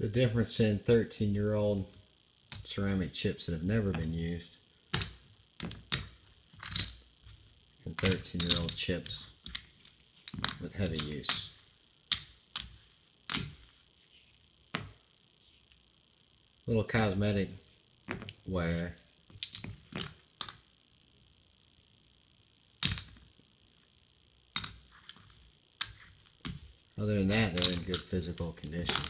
The difference in 13 year old ceramic chips that have never been used and 13 year old chips with heavy use. Little cosmetic wear. Other than that, they're in good physical condition.